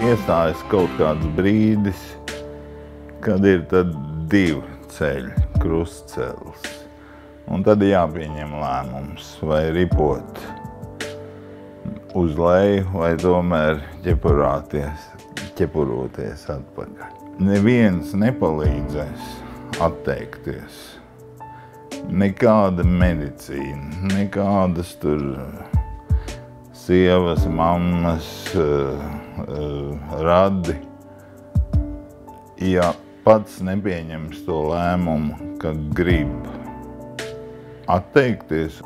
iestājas kaut kāds brīdis, kad ir divi ceļi, krustcelis. Un tad jāpieņem lēmums, vai ripot uz leju, vai tomēr ķepurāties, ķepuroties atpakaļ. Neviens nepalīdzēs atteikties. Nekāda medicīna, nekādas tur sievas, mammas, radi. Ja pats nepieņems to lēmumu, ka grib atteikties